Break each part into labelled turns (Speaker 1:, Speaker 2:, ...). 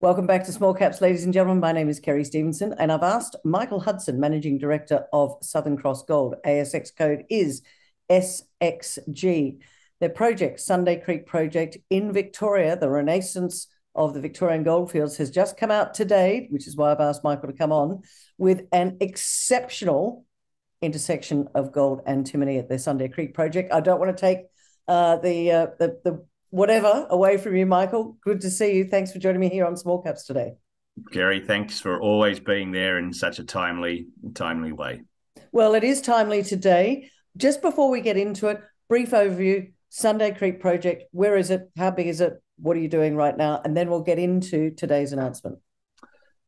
Speaker 1: Welcome back to Small Caps, ladies and gentlemen. My name is Kerry Stevenson, and I've asked Michael Hudson, Managing Director of Southern Cross Gold. ASX code is SXG. Their project, Sunday Creek Project in Victoria, the renaissance of the Victorian goldfields, has just come out today, which is why I've asked Michael to come on, with an exceptional intersection of gold and antimony at their Sunday Creek Project. I don't want to take uh, the, uh, the the whatever away from you, Michael. Good to see you. Thanks for joining me here on Small Caps today.
Speaker 2: Kerry, thanks for always being there in such a timely, timely way.
Speaker 1: Well, it is timely today. Just before we get into it, brief overview. Sunday Creek Project. Where is it? How big is it? What are you doing right now? And then we'll get into today's announcement.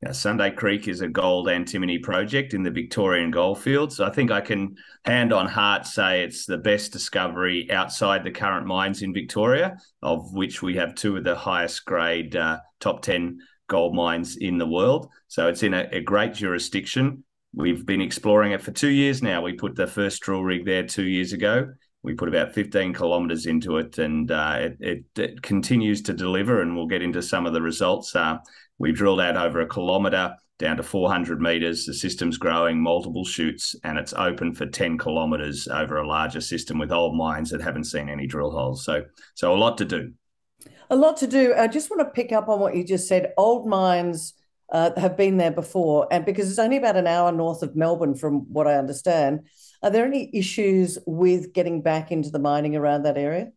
Speaker 2: Yeah, Sunday Creek is a gold antimony project in the Victorian goldfields. I think I can hand on heart say it's the best discovery outside the current mines in Victoria, of which we have two of the highest grade uh, top 10 gold mines in the world. So it's in a, a, great jurisdiction. We've been exploring it for two years now. We put the first drill rig there two years ago. We put about 15 kilometres into it, and uh, it, it, it, continues to deliver. And we'll get into some of the results. Uh, we drilled out over a kilometre down to 400 metres. The system's growing, multiple shoots, and it's open for 10 kilometres over a larger system with old mines that haven't seen any drill holes. So, so a lot to do.
Speaker 1: A lot to do. I just want to pick up on what you just said. Old mines uh, have been there before, and because it's only about an hour north of Melbourne, from what I understand, are there any issues with getting back into the mining around that area?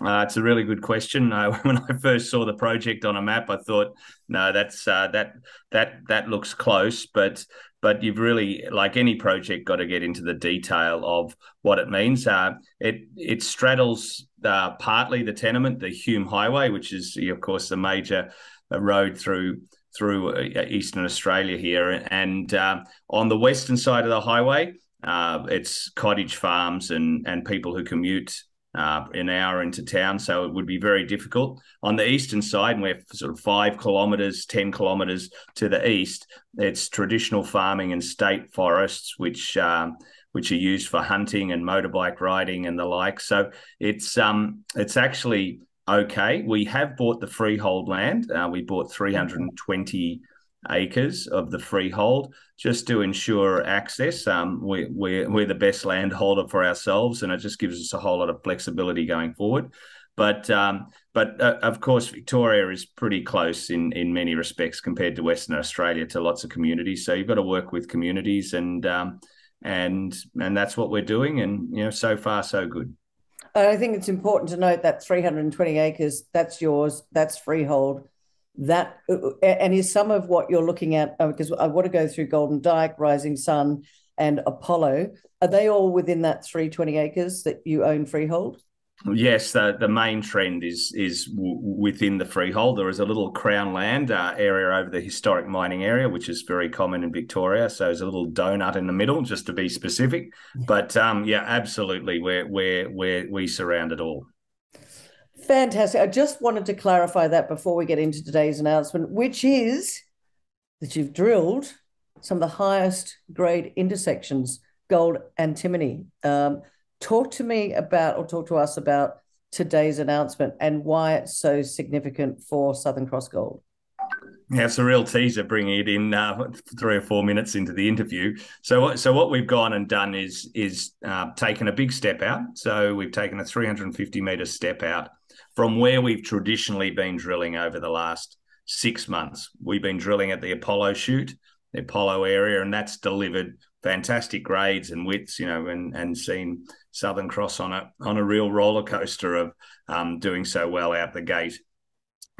Speaker 2: Uh, it's a really good question. Uh, when I first saw the project on a map, I thought, no, that's uh, that that that looks close, but but you've really, like any project, got to get into the detail of what it means. Uh, it it straddles uh, partly the tenement, the Hume Highway, which is of course the major uh, road through through eastern Australia here, and on the western side of the highway. It's cottage farms and and people who commute uh, an hour into town, so it would be very difficult. On the eastern side, and we're sort of five kilometres, 10 kilometres to the east, it's traditional farming and state forests, which um, which are used for hunting and motorbike riding and the like. So it's um it's actually okay. We have bought the freehold land. Uh, we bought 320 acres of the freehold just to ensure access. Um, we, we're, we're the best landholder for ourselves, and it just gives us a whole lot of flexibility going forward. But um, but uh, of course, Victoria is pretty close in in many respects compared to Western Australia to lots of communities. So you've got to work with communities, and um, and and that's what we're doing. And you know, so far so good.
Speaker 1: I think it's important to note that 320 acres, that's yours, that's freehold that and is some of what you're looking at because uh, I want to go through Golden Dyke, Rising Sun, and Apollo. Are they all within that 320 acres that you own freehold?
Speaker 2: Yes, the, the main trend is is w- within the freehold. There is a little crown land uh, area over the historic mining area, which is very common in Victoria. So there's a little donut in the middle, just to be specific. But um, yeah, absolutely, we're we're we're we surround it all.
Speaker 1: Fantastic. I just wanted to clarify that before we get into today's announcement, which is that you've drilled some of the highest grade intersections, gold antimony. Um, talk to me about, or talk to us about today's announcement and why it's so significant for Southern Cross Gold.
Speaker 2: Yeah, it's a real teaser bringing it in uh, three or four minutes into the interview. So, so what we've gone and done is is uh, taken a big step out. So we've taken a 350 meter step out from where we've traditionally been drilling over the last six months. We've been drilling at the Apollo shoot, the Apollo area, and that's delivered fantastic grades and widths, you know, and and seen Southern Cross on a on a real roller coaster of um, doing so well out the gate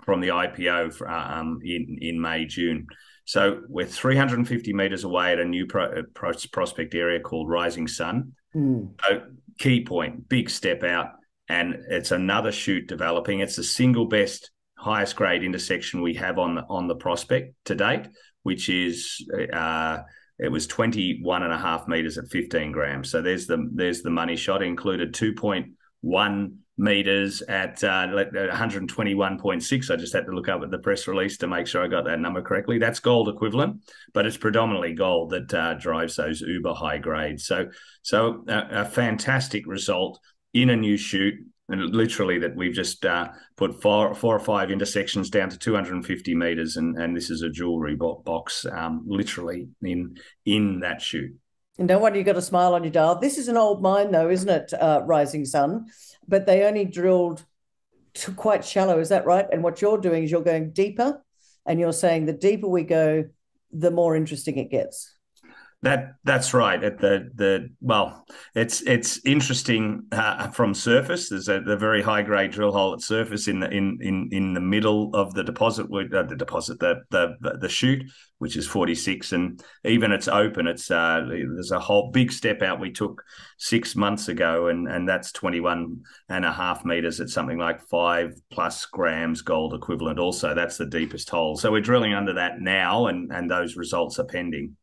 Speaker 2: from the IPO for, um, in in May June. So we're 350 meters away at a new pro, pro, prospect area called Rising Sun. Mm. So key point, big step out and it's another shoot developing. It's the single best, highest grade intersection we have on the on the prospect to date, which is uh, it was 21 and a half meters at 15 grams. So there's the there's the money shot. Included 2.1 meters at uh, 121.6. I just had to look up at the press release to make sure I got that number correctly. That's gold equivalent, but it's predominantly gold that uh, drives those uber high grades. So so a, a fantastic result in a new shoot and literally that we've just uh, put four, four or five intersections down to 250 meters, and, and this is a jewelry box, um, literally in in that shoot.
Speaker 1: No wonder you've got a smile on your dial. This is an old mine, though, isn't it, uh, Rising Sun? But they only drilled to quite shallow. Is that right? And what you're doing is you're going deeper, and you're saying the deeper we go, the more interesting it gets.
Speaker 2: That that's right. At the the well, it's it's interesting uh, from surface. There's a the very high grade drill hole at surface in the in in in the middle of the deposit, uh, the deposit, the the the shoot, which is 46, and even it's open. It's uh, there's a whole big step out we took six months ago, and and that's 21 and a half meters at something like five plus grams gold equivalent. Also, that's the deepest hole. So we're drilling under that now, and and those results are pending.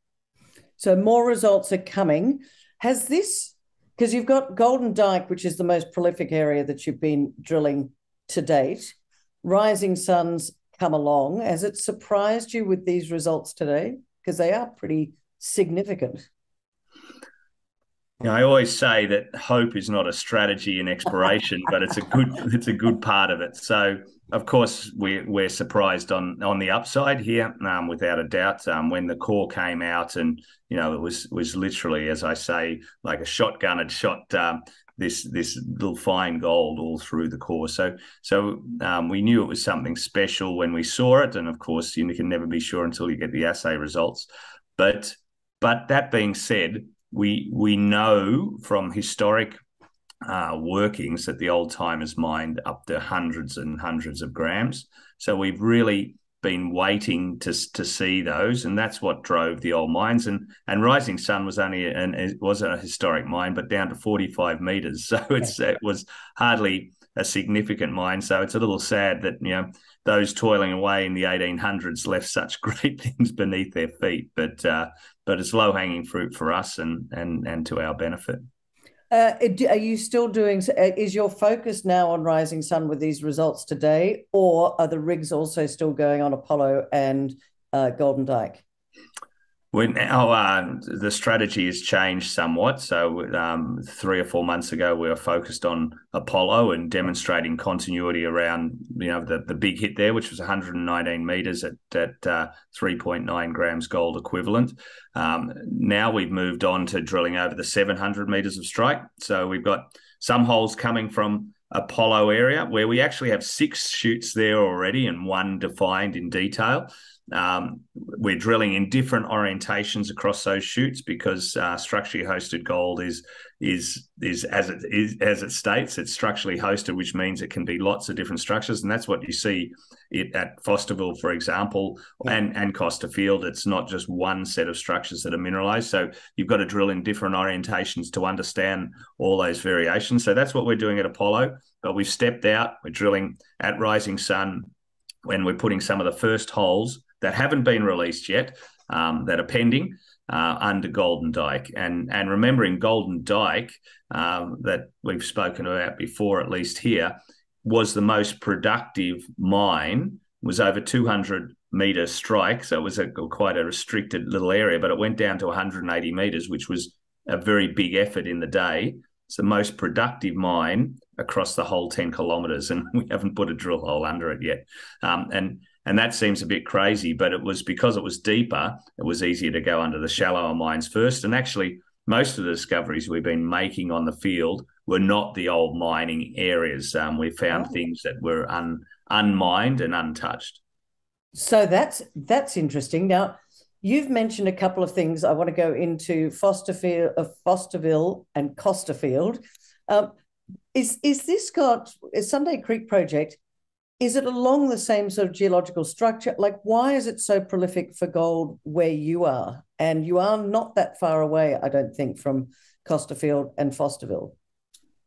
Speaker 1: So more results are coming. Has this, because you've got Golden Dyke, which is the most prolific area that you've been drilling to date, Rising Suns come along. Has it surprised you with these results today? Because they are pretty significant.
Speaker 2: You know, I always say that hope is not a strategy in exploration, but it's a good it's a good part of it. So of course, we're we're surprised on on the upside here, um, without a doubt. Um, when the core came out, and you know, it was was literally, as I say, like a shotgun had shot um, this this little fine gold all through the core. So so um, we knew it was something special when we saw it, and of course, you can never be sure until you get the assay results. But but that being said, we we know from historic uh, workings that the old timers mined up to hundreds and hundreds of grams. So we've really been waiting to to see those, and that's what drove the old mines. And and Rising Sun was only an it wasn't a historic mine, but down to forty five meters, so it's it was hardly a significant mine. So it's a little sad that you know those toiling away in the 1800s left such great things beneath their feet. But uh, but it's low hanging fruit for us and and and to our benefit.
Speaker 1: Uh, are you still doing? Uh, is your focus now on Rising Sun with these results today, or are the rigs also still going on Apollo and uh, Golden Dyke?
Speaker 2: We now uh, the strategy has changed somewhat. So um, three or four months ago, we were focused on Apollo and demonstrating continuity around you know the, the big hit there, which was 119 meters at at uh, 3.9 grams gold equivalent. Um, now we've moved on to drilling over the 700 meters of strike. So we've got some holes coming from Apollo area where we actually have six shoots there already and one defined in detail. Um, we're drilling in different orientations across those shoots because uh, structurally hosted gold is is is as it is as it states it's structurally hosted, which means it can be lots of different structures, and that's what you see it at Fosterville, for example, and and Costerfield. It's not just one set of structures that are mineralized, so you've got to drill in different orientations to understand all those variations. So that's what we're doing at Apollo, but we've stepped out. We're drilling at Rising Sun when we're putting some of the first holes that haven't been released yet, um, that are pending uh, under Golden Dyke. And and remembering Golden Dyke um, that we've spoken about before, at least here, was the most productive mine. Was over 200 meter strike, so it was a, quite a restricted little area. But it went down to 180 meters, which was a very big effort in the day. It's the most productive mine across the whole 10 kilometers, and we haven't put a drill hole under it yet. Um, and and that seems a bit crazy, but it was because it was deeper, it was easier to go under the shallower mines first. And actually, most of the discoveries we've been making on the field were not the old mining areas. Um, we found oh. things that were un, unmined and untouched.
Speaker 1: So that's that's interesting. Now, you've mentioned a couple of things. I want to go into Fosterfield, uh, Fosterville, and Costerfield. Um, is is this got is Sunday Creek project? Is it along the same sort of geological structure? Like, why is it so prolific for gold where you are? And you are not that far away, I don't think, from Costerfield and Fosterville.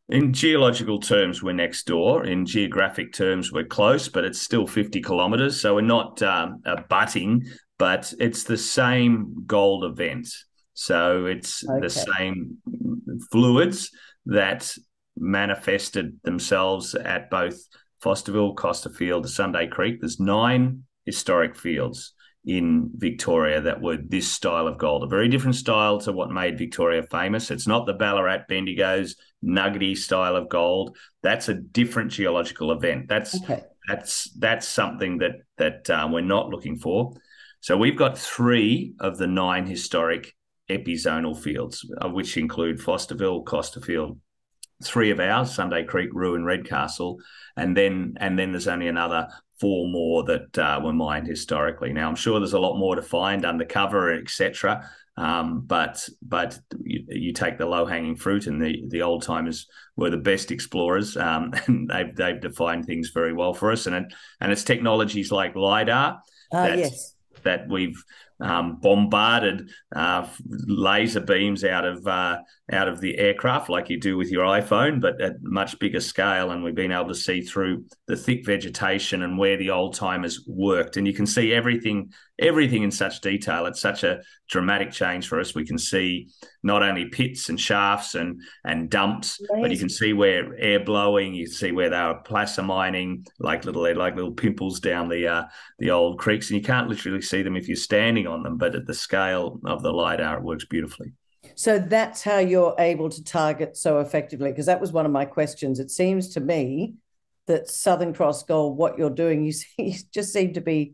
Speaker 2: In geological terms, we're next door. In geographic terms, we're close, but it's still 50 kilometers. So we're not um, butting, but it's the same gold event. So it's okay. the same fluids that manifested themselves at both Fosterville, costa Costerfield, Sunday Creek. There's nine historic fields. in Victoria that were this style of gold, a very different style to what made Victoria famous. It's not the Ballarat Bendigos nuggety style of gold. That's a different geological event. That's okay. that's that's something that that um, we're not looking for. So we've got three of the nine historic epizonal fields, uh, which include Fosterville, Costerfield, three of ours, Sunday Creek, and Redcastle, and then and then there's only another four more that uh, were mined historically. Now I'm sure there's a lot more to find undercover, etc. Um, but but you, you, take the low hanging fruit, and the the old timers were the best explorers, um, and they've they've defined things very well for us. And it, and it's technologies like lidar.
Speaker 1: Uh, yes
Speaker 2: that we've um, bombarded uh, laser beams out of uh, out of the aircraft like you do with your iPhone, but at much bigger scale. And we've been able to see through the thick vegetation and where the old timers worked. And you can see everything everything in such detail. It's such a dramatic change for us. We can see not only pits and shafts and and dumps, but you can see where air blowing. You see where they are placer mining, like little like little pimples down the uh, the old creeks, and you can't literally see them if you're standing on them. But at the scale of the lidar, it works beautifully.
Speaker 1: So that's how you're able to target so effectively. Because that was one of my questions. It seems to me that Southern Cross Gold, what you're doing, you, see, you just seem to be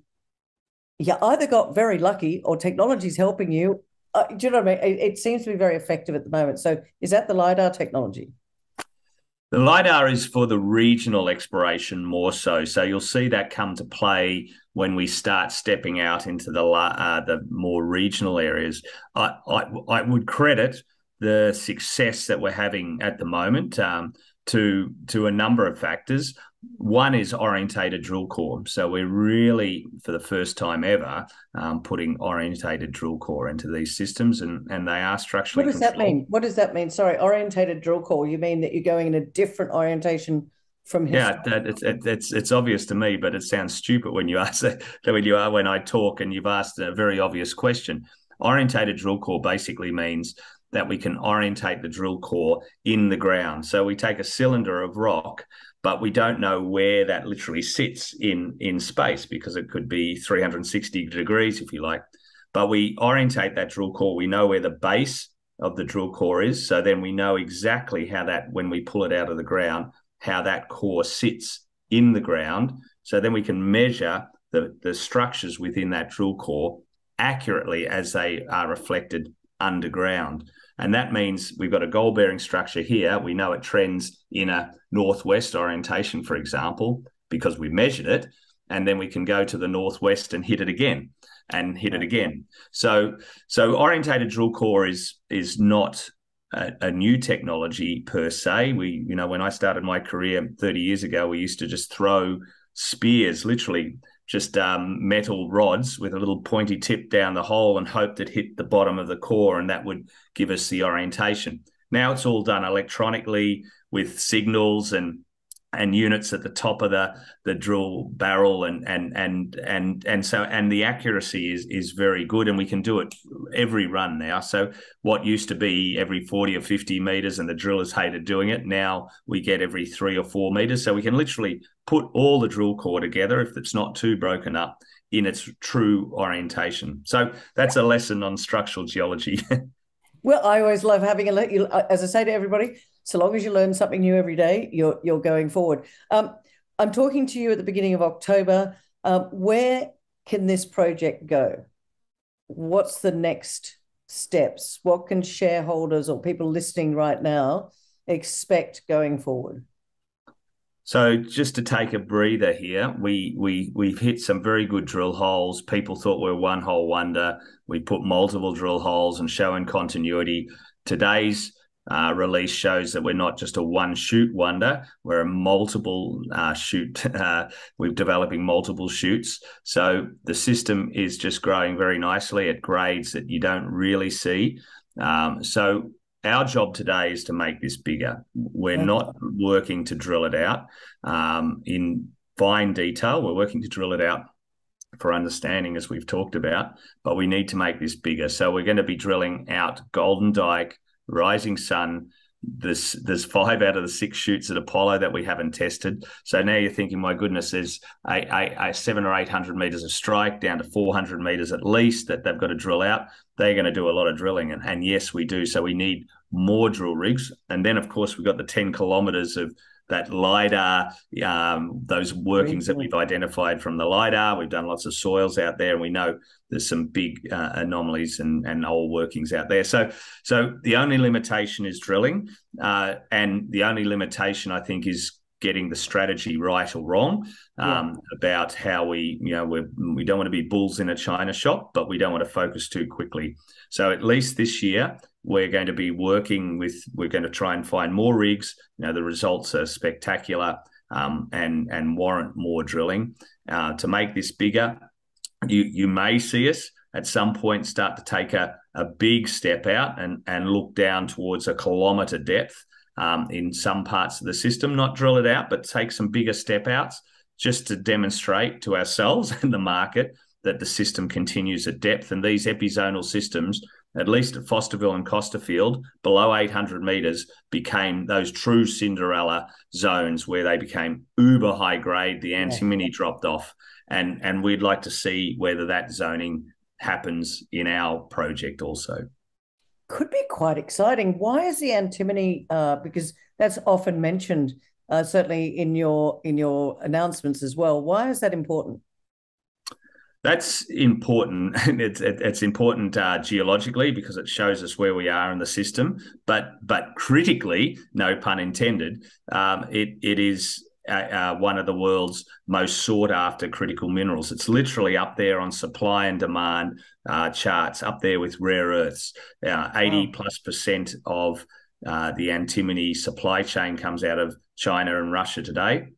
Speaker 1: you either got very lucky or technology's helping you. Uh, do you know what I mean? It, it, seems to be very effective at the moment. So is that the LiDAR technology?
Speaker 2: The LiDAR is for the regional exploration more so. So you'll see that come to play when we start stepping out into the uh, the more regional areas. I, I, I, would credit the success that we're having at the moment um, to to a number of factors. One is orientated drill core. So we're really, for the first time ever, um, putting orientated drill core into these systems, and and they are structurally.
Speaker 1: What does controlled. that mean? What does that mean? Sorry, orientated drill core. You mean that you're going in a different orientation from
Speaker 2: yeah that, it's, it's it's obvious to me but it sounds stupid when you ask that when you are when i talk and you've asked a very obvious question orientated drill core basically means that we can orientate the drill core in the ground so we take a cylinder of rock but we don't know where that literally sits in in space because it could be 360 degrees if you like. But we orientate that drill core. We know where the base of the drill core is. So then we know exactly how that when we pull it out of the ground how that core sits in the ground. So then we can measure the, the structures within that drill core accurately as they are reflected underground and that means we've got a gold bearing structure here. We know it trends in a northwest orientation, for example, because we measured it. And then we can go to the northwest and hit it again and hit it again. So, so orientated drill core is is not a, a, new technology per se. We, you know, when I started my career 30 years ago, we used to just throw spears, literally just um, metal rods with a little pointy tip down the hole and hoped it hit the bottom of the core and that would give us the orientation. Now it's all done electronically with signals and and units at the top of the the drill barrel and and and and and so and the accuracy is is very good and we can do it every run now. So what used to be every 40 or 50 meters and the drillers hated doing it now we get every 3 or 4 meters. So we can literally put all the drill core together if it's not too broken up in its true orientation. So that's a lesson on structural geology.
Speaker 1: Well i always love having a uh, as i say to everybody so long as you learn something new every day, you're you're going forward. Um, I'm talking to you at the beginning of October. Um, where can this project go? What's the next steps? What can shareholders or people listening right now expect going forward?
Speaker 2: So just to take a breather here, we we we've hit some very good drill holes. People thought we are one hole wonder. We put multiple drill holes and showing continuity. Today's uh, release shows that we're not just a one shoot wonder we're a multiple uh, shoot uh, we're developing multiple shoots. So the system is just growing very nicely at grades that you don't really see. Um, so our job today is to make this bigger. We're not working to drill it out um, in fine detail. We're working to drill it out for understanding as we've talked about but we need to make this bigger. So we're going to be drilling out golden dyke Rising Sun, there's there's five out of the six shoots at Apollo that we haven't tested. So now you're thinking, my goodness, there's a, a, a seven or eight hundred meters of strike down to four hundred meters at least that they've got to drill out. They're going to do a lot of drilling, and, and yes, we do. So we need more drill rigs, and then of course we've got the ten kilometers of that lidar, um, those workings that we've identified from the lidar. We've done lots of soils out there, and we know there's some big uh, anomalies and, and old workings out there. So, so the only limitation is drilling, uh, and the only limitation I think is getting the strategy right or wrong um, yeah. about how we, you know, we we don't want to be bulls in a china shop, but we don't want to focus too quickly. So at least this year, we're going to be working with. We're going to try and find more rigs. You know, the results are spectacular um, and and warrant more drilling uh, to make this bigger. You you may see us at some point start to take a, a big step out and and look down towards a kilometre depth um, in some parts of the system. Not drill it out, but take some bigger step outs just to demonstrate to ourselves and the market that the system continues at depth. And these epizonal systems at least at Fosterville and Costerfield, below 800 metres, became those true Cinderella zones where they became uber high grade. The antimony dropped off, and and we'd like to see whether that zoning happens in our project also.
Speaker 1: Could be quite exciting. Why is the antimony? Uh, because that's often mentioned, uh, certainly in your in your announcements as well. Why is that important?
Speaker 2: That's important. It's it's important uh, geologically because it shows us where we are in the system. But but critically, no pun intended, um, it it is uh, uh, one of the world's most sought after critical minerals. It's literally up there on supply and demand uh, charts, up there with rare earths. Uh, eighty wow. plus percent of uh, the antimony supply chain comes out of China and Russia today.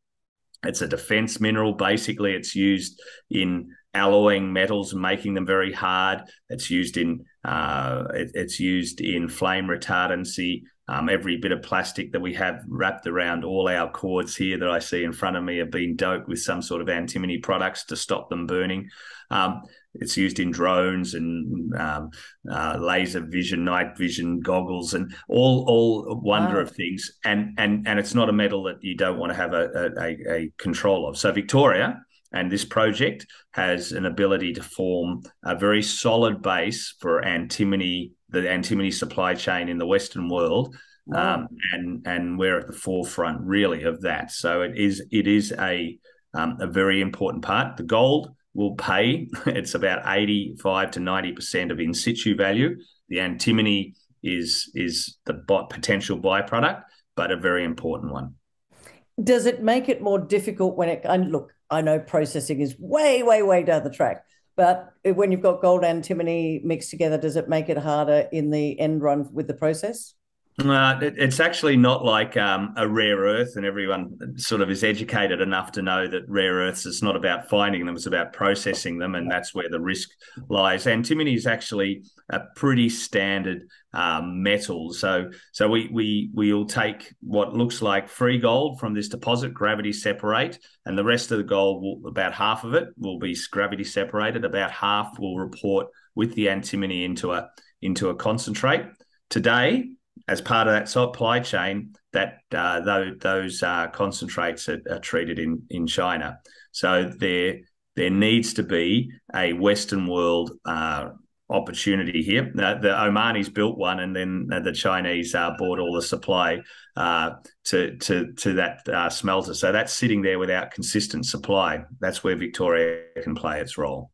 Speaker 2: It's a defense mineral. Basically, it's used in alloying metals and making them very hard. It's used in uh, it, it's used in flame retardancy. Um, every bit of plastic that we have wrapped around all our cords here that I see in front of me have been doped with some sort of antimony products to stop them burning. Um, it's used in drones and um, uh, laser vision, night vision goggles, and all all wonder wow. of things. And and and it's not a metal that you don't want to have a, a, a control of. So Victoria and this project has an ability to form a very solid base for antimony, the antimony supply chain in the Western world. Wow. Um, and and we're at the forefront really of that. So it is it is a um, a very important part. The gold will pay. It's about eighty five to ninety percent of in situ value. The antimony is is the potential byproduct, but a very important one.
Speaker 1: Does it make it more difficult when it? And look, I know processing is way, way, way down the track. But when you've got gold antimony mixed together, does it make it harder in the end run with the process?
Speaker 2: Uh, it, it's actually not like um, a rare earth, and everyone sort of is educated enough to know that rare earths is not about finding them; it's about processing them, and that's where the risk lies. Antimony is actually a pretty standard um, metal, so so we we we'll take what looks like free gold from this deposit, gravity separate, and the rest of the gold, will, about half of it, will be gravity separated. About half will report with the antimony into a into a concentrate. Today, as part of that supply chain, that uh, those, those uh, concentrates are, are, treated in in China. So there there needs to be a Western world uh, opportunity here. the Omanis built one, and then the Chinese uh, bought all the supply uh, to to to that uh, smelter. So that's sitting there without consistent supply. That's where Victoria can play its role.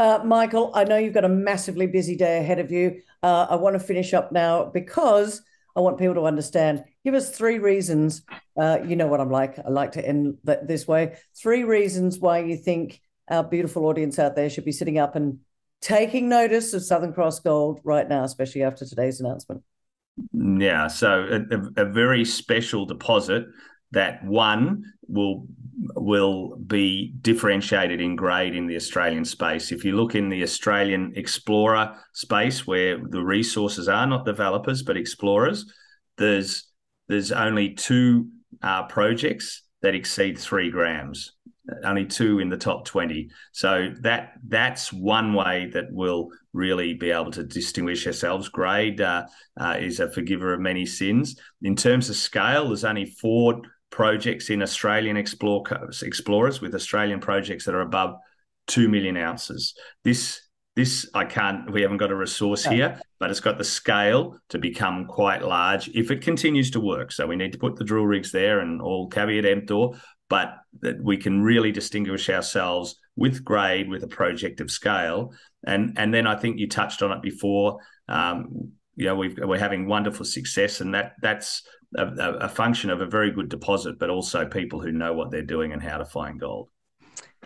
Speaker 1: Uh, Michael, I know you've got a massively busy day ahead of you. Uh, I want to finish up now because I want people to understand. Give us three reasons. Uh, you know what I'm like. I like to end th- this way. Three reasons why you think our beautiful audience out there should be sitting up and taking notice of Southern Cross Gold right now, especially after today's announcement.
Speaker 2: Yeah, so a, a very special deposit that one will will be differentiated in grade in the Australian space. If you look in the Australian explorer space where the resources are not developers but explorers, there's there's only two uh, projects that exceed three grams only two in the top 20 so that that's one way that we'll really be able to distinguish ourselves. Grade uh, uh, is a forgiver of many sins. In terms of scale there's only four projects in australian explore, explorers with australian projects that are above 2 million ounces this this I can't. We haven't got a resource here, but it's got the scale to become quite large if it continues to work. So we need to put the drill rigs there and all caveat emptor but that we can really distinguish ourselves with grade with a project of scale. And and then I think you touched on it before. Um, you know, we are having wonderful success, and that that's a, a, function of a very good deposit, but also people who know what they're doing and how to find gold.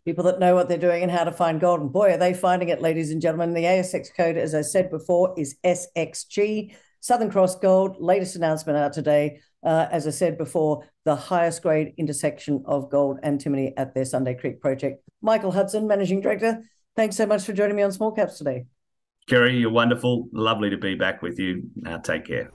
Speaker 1: People that know what they're doing and how to find gold, and boy, are they finding it, ladies and gentlemen. The ASX code, as I said before, is SXG. Southern Cross Gold, latest announcement out today uh, as I said before, the highest grade intersection of gold and antimony at their Sunday Creek project. Michael Hudson, Managing Director, thanks so much for joining me on Small Caps today.
Speaker 2: Kerry, you're wonderful. Lovely to be back with you. Now, take care.